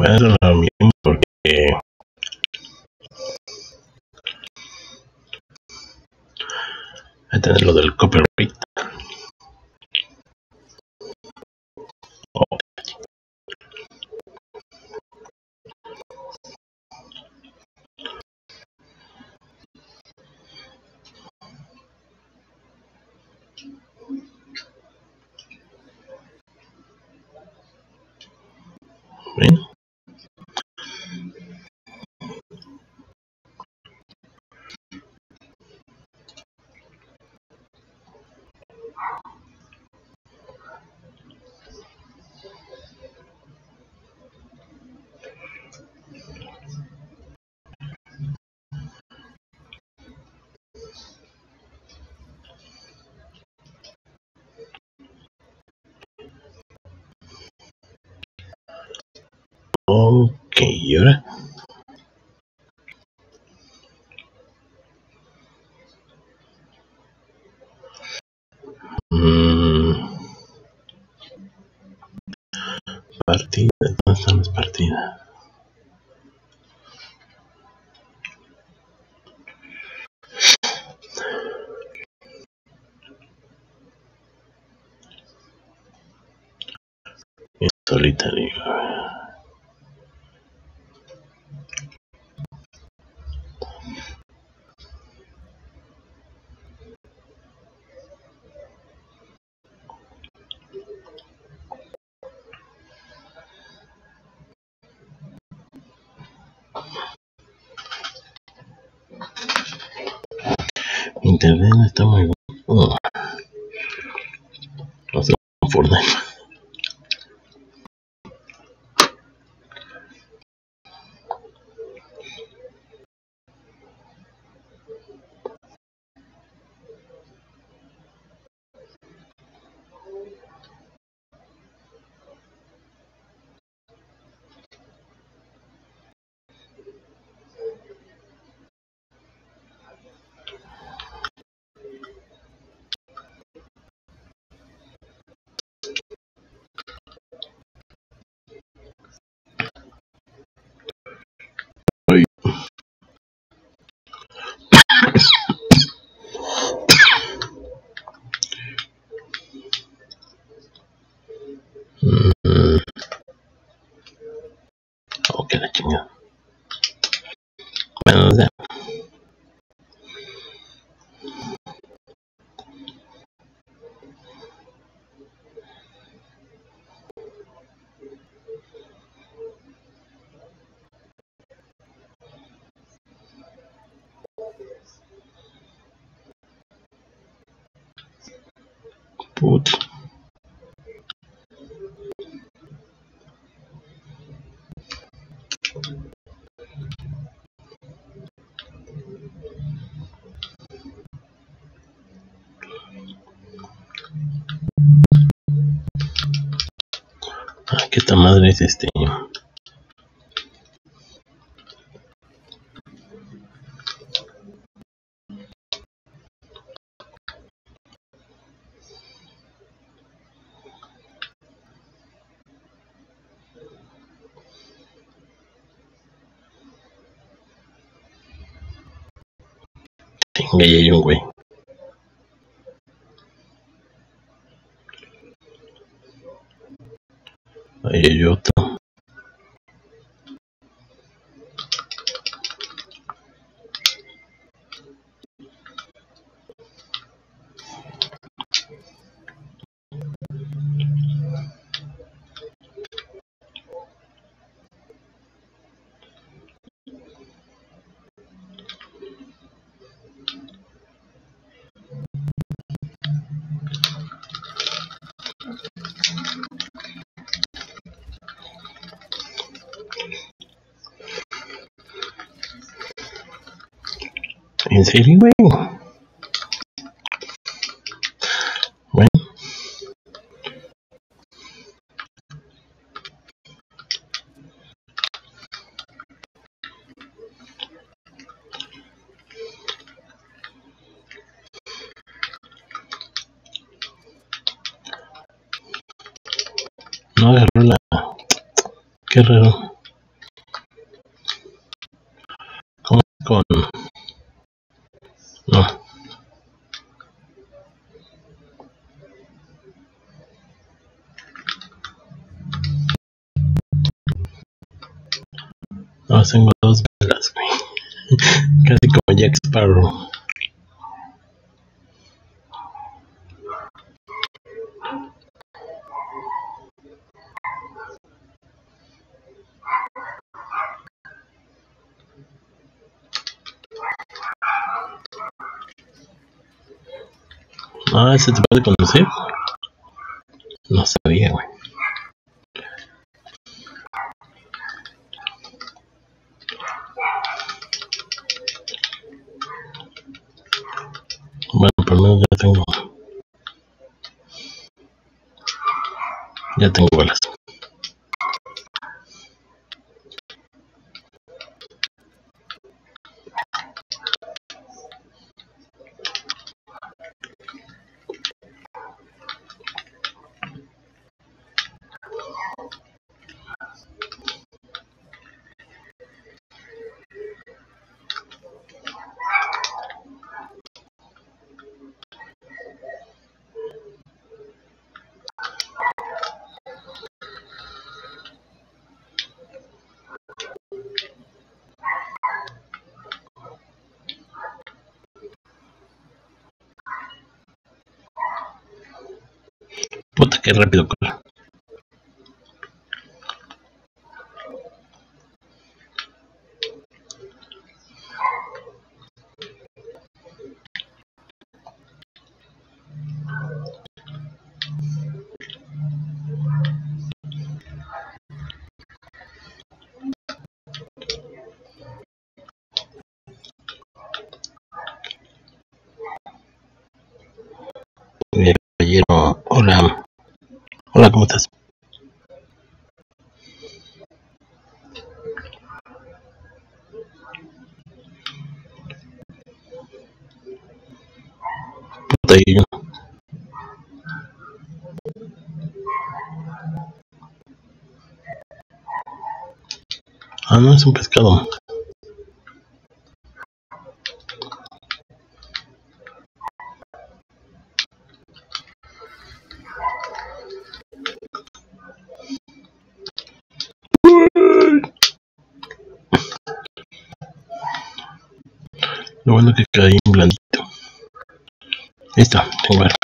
Bueno, eso lo mismo Partida, Internet no está muy bueno. No sé, Fortnite. Put. Ah, que esta madre es este. 爷爷用过。¿En serio, güey? Bueno. No agarró la... Qué raro. No. No, tengo dos velas, güey. Casi como Jack Sparrow. ¿Se te puede conocer? No sabía, güey. Bueno, por lo menos ya tengo. Ya tengo balas. Qué rápido hola. Hola, ¿cómo estás? Puta, yo. Ah, no, es un pescado. Bueno que caí en blandito. Listo, tengo barba.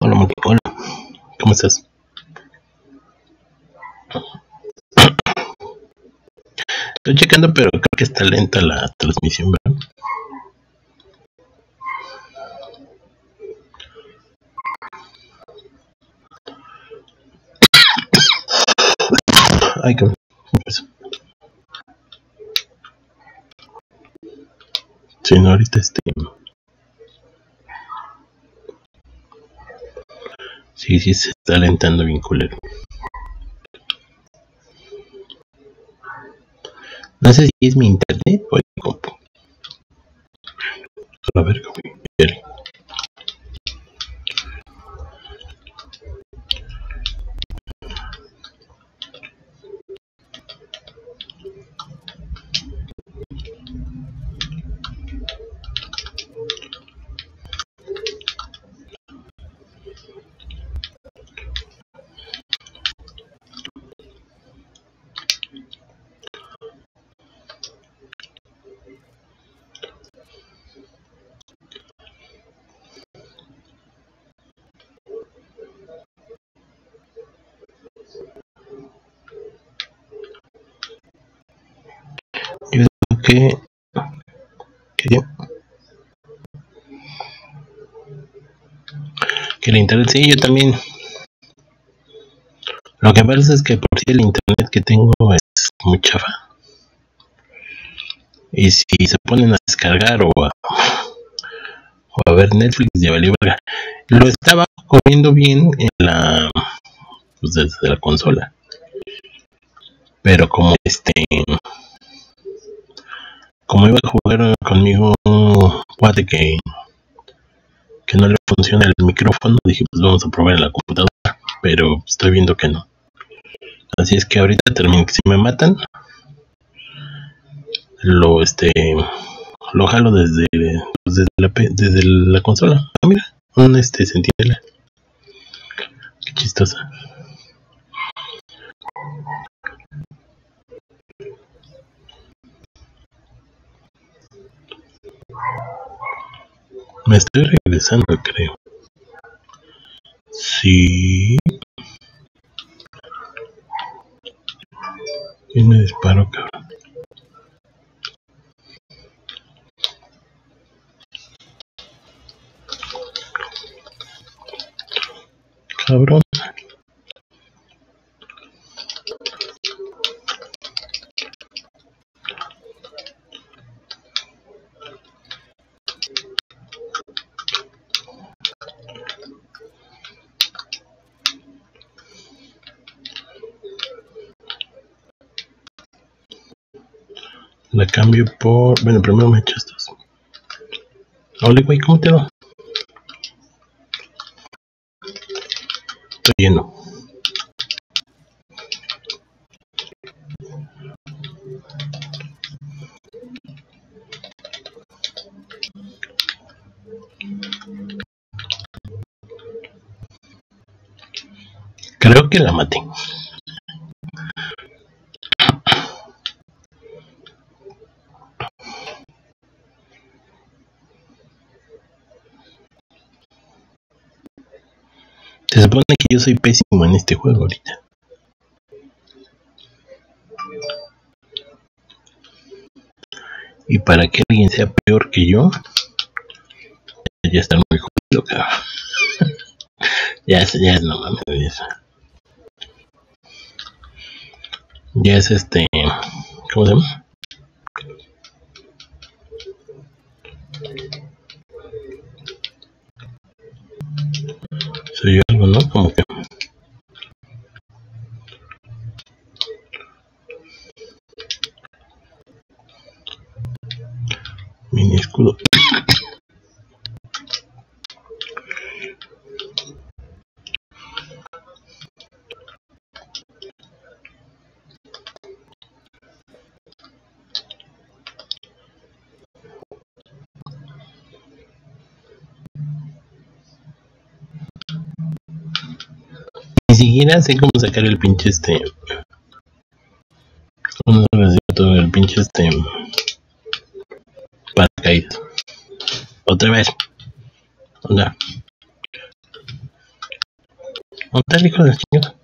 Hola, Monkey. Hola. ¿Cómo estás? Estoy checando, pero creo que está lenta la transmisión, cabrón. ¿Qué pasó? Sí. Sí, se está alentando bien. No sé si es mi internet o el compu. A ver. Que. Que, que el internet, sí, yo también. Lo que pasa es que por si el internet que tengo es muy chafa. Y si se ponen a descargar o a, o a ver Netflix, ya valió. Lo estaba corriendo bien en la. Pues desde la consola. Pero como este. Como iba a jugar conmigo un cuate que. que no le funciona el micrófono, dije, pues vamos a probar en la computadora. pero estoy viendo que no. Así es que ahorita termino. Si me matan, lo este lo jalo desde, desde, la, desde la consola. Ah, mira, un este sentinela. Qué chistosa. Me estoy regresando, creo. Sí. Y me disparo, cabrón? La cambio por... Bueno, primero me echo estos. Hola, güey, ¿cómo te va? Estoy lleno. Creo que la maté. Se supone que yo soy pésimo en este juego ahorita. Y para que alguien sea peor que yo, ya está muy jodido, cabrón. ya es, ya es, no mames. Ya es este. ¿Cómo se llama? Algo, ¿no? Como. Siquiera sé cómo sacar el pinche este. ¿Cómo se todo el pinche este? Paracaídas. Otra vez. Onda. ¿Dónde está hijo de la chingada?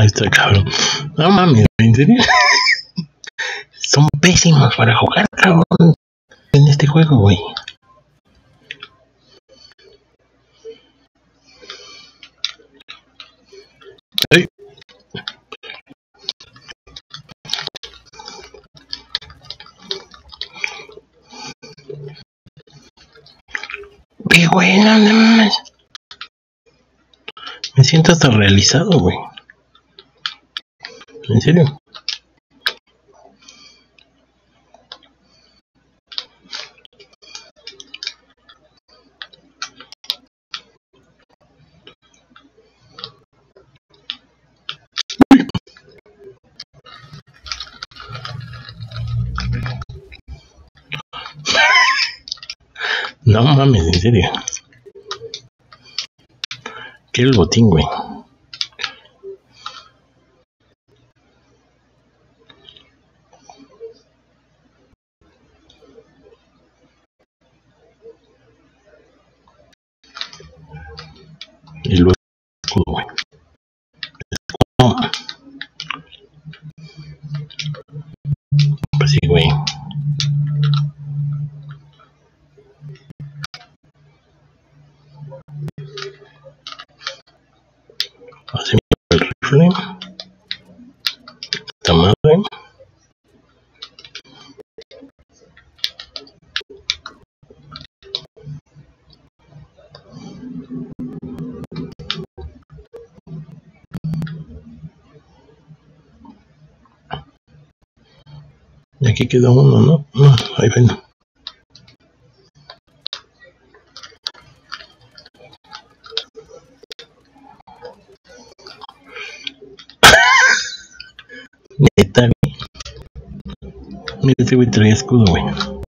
Ahí está, cabrón. No mames, ¿en serio? Son pésimos para jugar, cabrón. En este juego, güey. Qué güey, no, no mames. Me siento hasta realizado, güey. ¿En serio? No mames, en serio. Quiero el botín, güey. aquí queda uno, ¿no? no ahí ven. 53 colônias.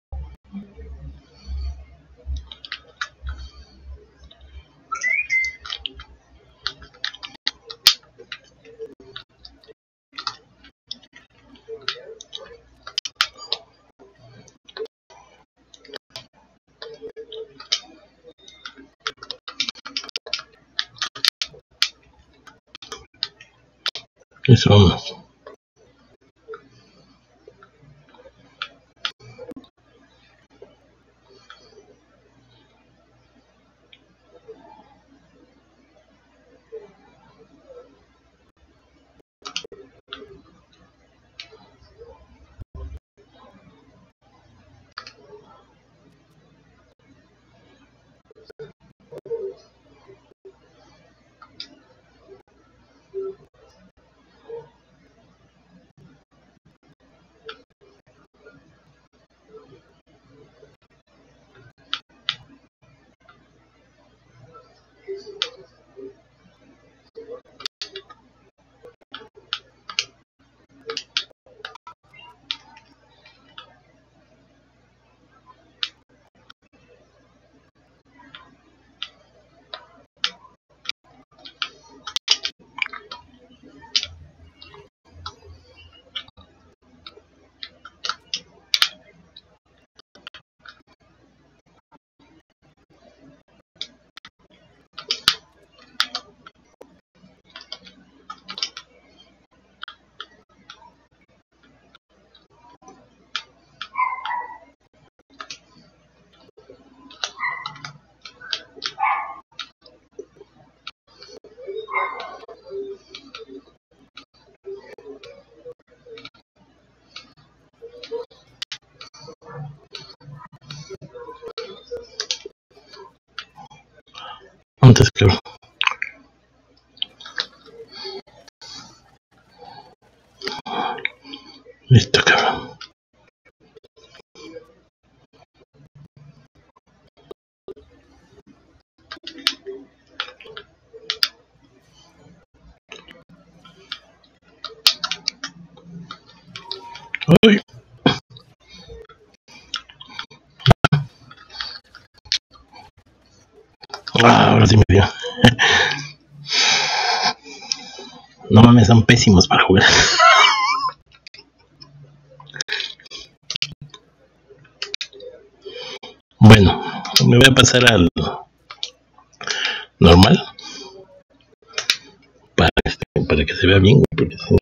Isso, vamos. Antes que pésimos para jugar. Bueno, me voy a pasar al normal para, este, para que se vea bien, porque si